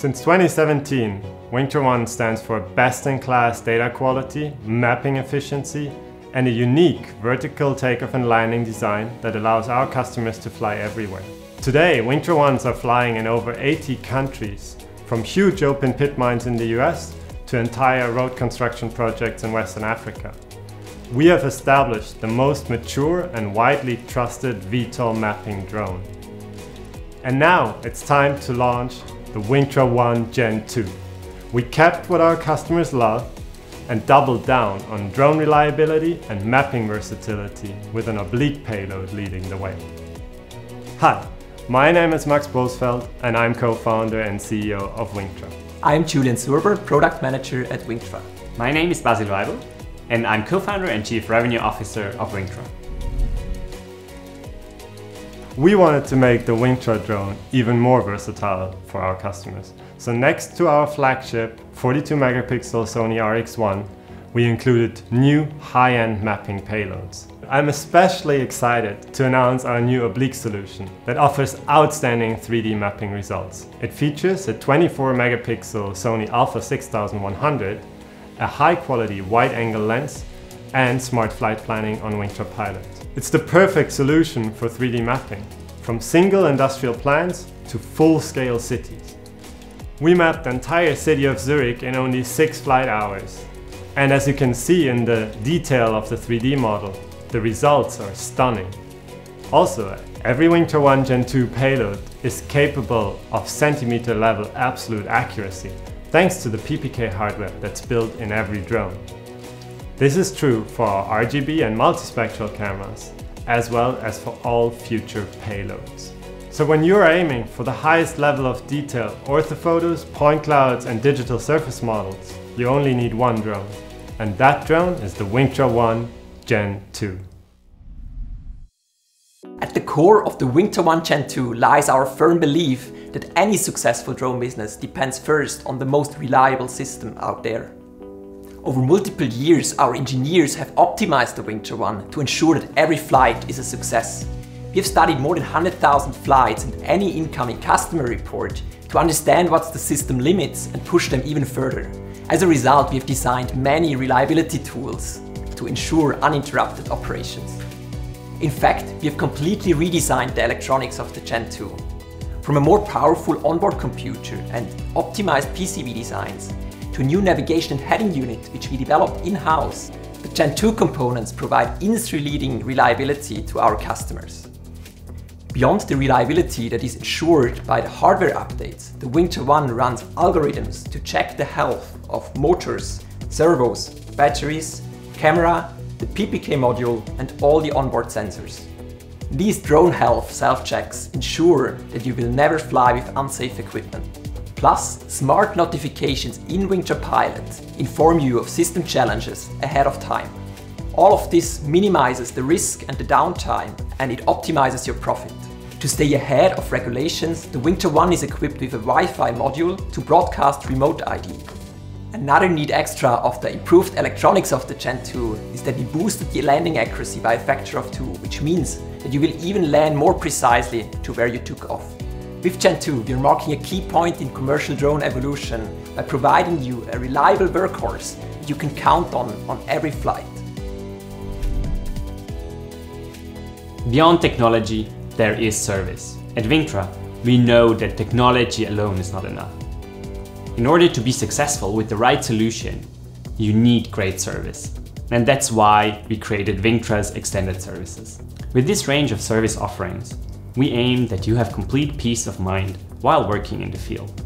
Since 2017, Wingtra One stands for best-in-class data quality, mapping efficiency, and a unique vertical takeoff and landing design that allows our customers to fly everywhere. Today, Wingtra Ones are flying in over 80 countries, from huge open pit mines in the US to entire road construction projects in Western Africa. We have established the most mature and widely trusted VTOL mapping drone. And now it's time to launch the Wingtra One Gen 2. We kept what our customers love and doubled down on drone reliability and mapping versatility with an oblique payload leading the way. Hi, my name is Max Boosfeld and I'm co-founder and CEO of Wingtra. I'm Julian Surber, Product Manager at Wingtra. My name is Basil Weibel and I'm co-founder and chief revenue officer of Wingtra. We wanted to make the Wingtra drone even more versatile for our customers. So next to our flagship 42 megapixel Sony RX1, we included new high-end mapping payloads. I'm especially excited to announce our new Oblique solution that offers outstanding 3D mapping results. It features a 24 megapixel Sony Alpha 6100 a high-quality wide-angle lens, and smart flight planning on Wingtra Pilot. It's the perfect solution for 3D mapping, from single industrial plants to full-scale cities. We mapped the entire city of Zurich in only six flight hours. And as you can see in the detail of the 3D model, the results are stunning. Also, every Wingtra One Gen 2 payload is capable of centimeter level absolute accuracy, thanks to the PPK hardware that's built in every drone. This is true for our RGB and multispectral cameras, as well as for all future payloads. So when you're aiming for the highest level of detail, orthophotos, point clouds and digital surface models, you only need one drone. And that drone is the Wingtra One Gen 2. At the core of the Wingtra One Gen 2 lies our firm belief that any successful drone business depends first on the most reliable system out there. Over multiple years, our engineers have optimized the Wingtra One to ensure that every flight is a success. We have studied more than 100,000 flights and any incoming customer report to understand what's the system limits and push them even further. As a result, we have designed many reliability tools to ensure uninterrupted operations. In fact, we have completely redesigned the electronics of the Gen 2 from a more powerful onboard computer and optimized PCB designs to a new navigation and heading unit which we developed in-house, the Gen 2 components provide industry-leading reliability to our customers. Beyond the reliability that is ensured by the hardware updates, the Wingtra One runs algorithms to check the health of motors, servos, batteries, camera, the PPK module and all the onboard sensors. These drone health self-checks ensure that you will never fly with unsafe equipment. Plus, smart notifications in Wingtra Pilot inform you of system challenges ahead of time. All of this minimizes the risk and the downtime and it optimizes your profit. To stay ahead of regulations, the Wingtra One is equipped with a Wi-Fi module to broadcast remote ID. Another neat extra of the improved electronics of the Gen 2 is that we boosted the landing accuracy by a factor of 2, which means that you will even land more precisely to where you took off. With Gen 2, we are marking a key point in commercial drone evolution by providing you a reliable workhorse you can count on on every flight. Beyond technology, there is service. At Wingtra, we know that technology alone is not enough. In order to be successful with the right solution, you need great service. And that's why we created Wingtra's extended services. With this range of service offerings, we aim that you have complete peace of mind while working in the field.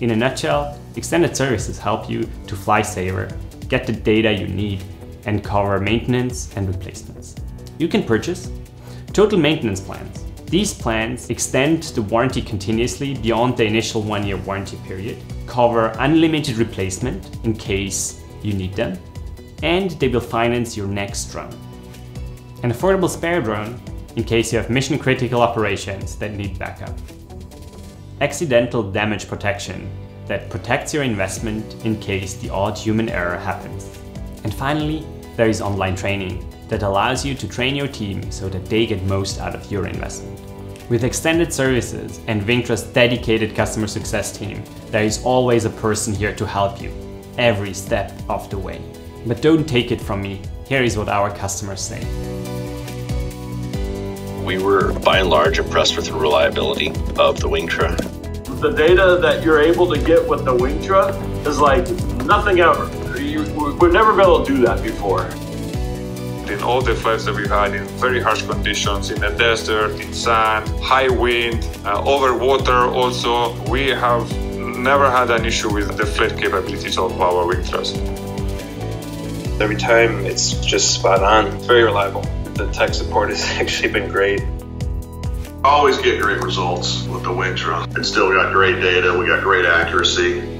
In a nutshell, extended services help you to fly safer, get the data you need, and cover maintenance and replacements. You can purchase total maintenance plans. These plans extend the warranty continuously beyond the initial one-year warranty period, cover unlimited replacement in case you need them, and they will finance your next drone an affordable spare drone in case you have mission critical operations that need backup. Accidental damage protection that protects your investment in case the odd human error happens. And finally, there is online training that allows you to train your team so that they get most out of your investment. With extended services and Wingtra's dedicated customer success team, there is always a person here to help you, every step of the way. But don't take it from me, here is what our customers say. We were by and large impressed with the reliability of the Wingtra. The data that you're able to get with the Wingtra is like nothing ever. You, we've never been able to do that before. In all the flights that we've had in very harsh conditions, in the desert, in sand, high wind, uh, over water also, we have never had an issue with the flight capabilities of our Wingtras. Every time it's just spot on, it's very reliable. The tech support has actually been great. Always get great results with the Wingtra. And still got great data, we got great accuracy.